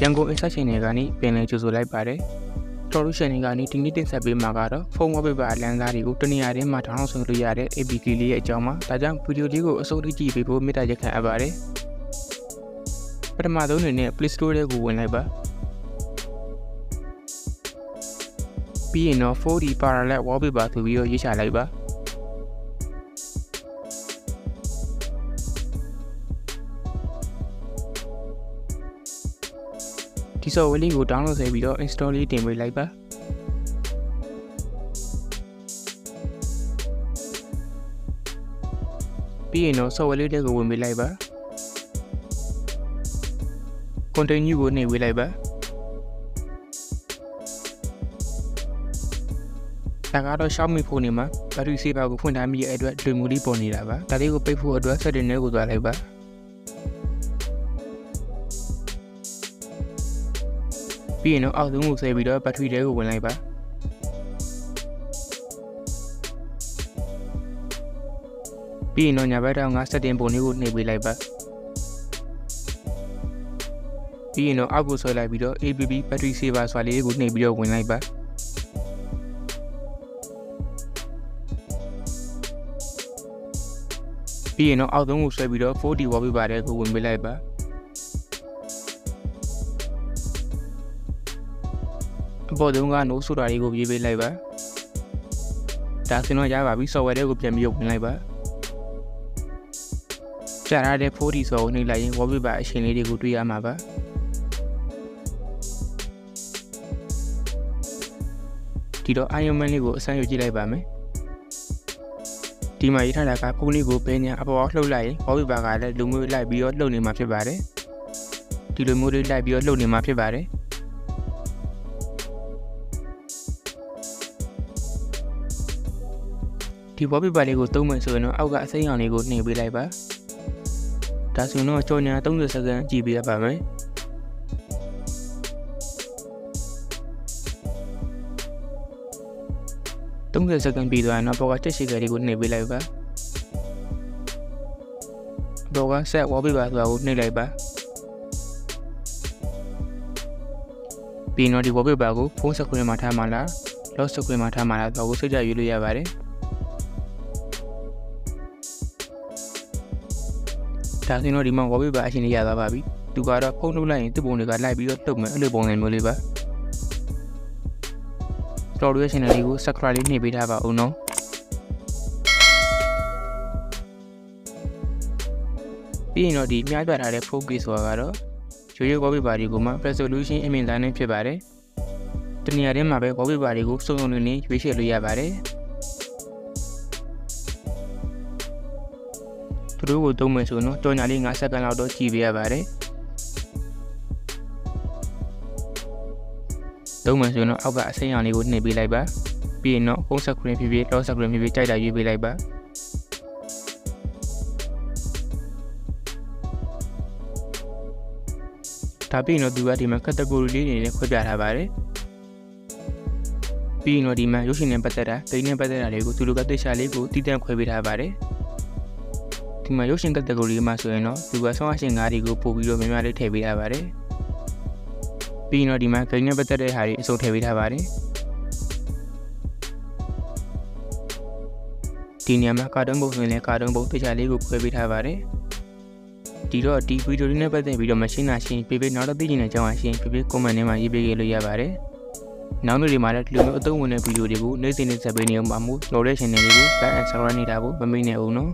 ရန်ကုန် exception တွေကနေပင်လယ်ကြိုဆိုလိုက်ပါတယ်တော်လို့ရှင်တွေကနေဒီနေ့တင်ဆက်ပေးမှာကတော့ဖုန်းဝက်ပေပါအလန်းစားတွေကိုတနေရာထဲမှာထောင်းဆောင်လို့ရတဲ့ APK လေးရဲ့အကြောင်းပါဒါကြောင့်ဗီဒီယိုလေးကိုအဆုံးထိကြည့်ပေးဖို့မေတ္တာရက်ခံအပ်ပါတယ်ပထမဆုံးအနေနဲ့ Play Store ထဲကိုဝင်လိုက်ပါပြီးရင်တော့ 4D parallel wallpaper ဆိုပြီးတော့ရေးချလိုက်ပါ ဒီ software လေးကို download ဆဲပြီးတော့ install လေးတင်ပေးလိုက်ပါပြီးရင်တော့ software လေးတွေကိုဝင်ပေးလိုက်ပါ continue ကိုနှိပ်ပေးလိုက်ပါဒါကတော့ Xiaomi ဖုန်းတွေမှာ battery saver ကိုဖွင့်ထားမိရဲ့အတွက်တွေ့မှုလေးပေါ်နေတာပါဒါလေးကိုပိတ်ဖို့အတွက် setting ထဲကိုသွားလိုက်ပါ ပြီးရင်တော့အောက်ဆုံးကိုဆဲပြီးတော့ battery ထဲကိုဝင်လိုက်ပါပြီးရင်တော့ညာဘက်တောင်က setting ပုံလေးကိုနှိပ်ပေးလိုက်ပါပြီးရင်တော့အောက်ကိုဆွဲလိုက်ပြီးတော့ ABB battery saver ဆိုတာလေးကိုနှိပ်ပြီးတော့ဝင်လိုက်ပါပြီးရင်တော့အောက်ဆုံးကိုဆွဲပြီးတော့ 4D wallpaper တဲ့ကိုဝင်ပေးလိုက်ပါ အပေါ်ဆုံးက no ဆိုတာလေးကိုရေးပေးလိုက်ပါဒါဆိုတော့ရပါပြီ software တွေကိုပြန်ပြီးဝင်လိုက်ပါကြာရတဲ့ 4D ဆိုကိုနှိပ်လိုက်ရင် wallpaper အရှင်လေးတွေကိုတွေ့ရမှာပါဒီတော့ Iron Man လေးကိုအစမ်းယူကြည့်လိုက်ပါမယ်ဒီမှာရေးထားတာကဖုန်းလေးကိုဘယ်ညာအပေါ်လှုပ်လိုက်ရင် wallpaper ကလည်းလူမျိုးလိုက်ပြီးတော့လှုပ်နေမှာဖြစ်ပါတယ်ဒီလိုမျိုးလေးလိုက်ပြီးတော့လှုပ်နေမှာဖြစ်ပါတယ် ဒီ wallpaper လေးကိုသုံးမယ်ဆိုရင်တော့အောက်ကအစိမ်းရောင်လေးကိုနှိပ်ပေးလိုက်ပါဒါဆိုရင်တော့ကြော်ညာ30စက္ကန့်ကြည့်ပေးရပါမယ်30စက္ကန့်ပြီးသွားရင်တော့ပေါ်ကတက်ရှိကလေးကိုနှိပ်ပေးလိုက်ပါပေါ်က set wallpaper ဆိုတာကိုနှိပ်လိုက်ပါပြီးတော့ဒီ wallpaper ကိုဖုန်း screen မှာထားမှလား lock screen မှာထားမှလားဆိုတာကိုစိတ်ကြရွေးလို့ရပါတယ် ဒါဆိုရင်တော့ဒီမှာ wallpaper အရှင်လေးရသွားပါပြီသူကတော့ဖုန်းထုတ်လိုက်ရင်သူ့ပုံတွေကလိုက်ပြီးတော့တုတ်မယ်အဲ့လိုပုံစံမျိုးလေးပါ tutorial channel လေးကို subscribe လေးနှိပ်ပေးထားပါဦးနော်ပြီးရင်တော့ဒီမြားပြထားတဲ့ focus ဆိုတာကတော့ရိုးရိုး wallpaper တွေကိုမှ resolution အမြင့်တန်းနဲ့ဖြစ်ပါတယ်တနေရာထဲမှာပဲ wallpaper တွေကိုစုံစုံလင်လင်ရွေးချယ်လို့ရပါတယ် သူတို့ကိုသုံးမယ်ဆိုတော့ကြော်ညာလေး9စက္ကန့်လောက်တော့ကြည့်ပေးရပါတယ်သုံးမယ်ဆိုရင်တော့အောက်ကအစိမ်းရောင်လေးကိုနှိပ်ပေးလိုက်ပါပြီးရင်တော့ home screen ဖြစ်ဖြစ် lock screen ဖြစ်ဖြစ်ကြိုက်တာရွေးပေးလိုက်ပါဒါပြီးရင်တော့သူကဒီမှာ category လေးတွေနဲ့ခွဲပြထားပါတယ်ပြီးရင်တော့ဒီမှာရုပ်ရှင်နဲ့ပတ်သက်တာဂိမ်းနဲ့ပတ်သက်တာတွေကိုသူတို့ကသိချာလေးကိုတည်တံ့ခွဲပေးထားပါတယ် ဒီမှာရုပ်ရှင် category မှာဆိုရင်တော့သူကဆောင်းအရှင်ငါးတွေကိုပို့ပြီးတော့များများလေးထည့်ပေးထားပါတယ်ပြီးရင်တော့ဒီမှာဂိမ်းနဲ့ပတ်သက်တဲ့ဟာတွေအစုံထည့်ပေးထားပါတယ်ဒီနေရာမှာကာတွန်းပုံဆိုရင်လည်းကာတွန်းပုံတခြားလေးကိုခွဲပေးထားပါတယ်ဒီတော့ဒီဗီဒီယိုလေးနဲ့ပတ်သက်ပြီးတော့မရှင်းတာရှင်းပြပြနောက်တော့သိချင်တဲ့အကြောင်းအရှင်းပြပြ comment ထဲမှာရေးပေးခဲ့လို့ရပါတယ်နောက်နေ့တွေမှာလည်းဒီလိုမျိုးအသုံးဝင်တဲ့ဗီဒီယိုတွေကိုနေ့စဉ်နေ့ဆက်ပေးနေအောင်ပါမို့ load တဲ့ channel လေးကို like and subscribe နေတာကိုမမေ့နဲ့အောင်နော်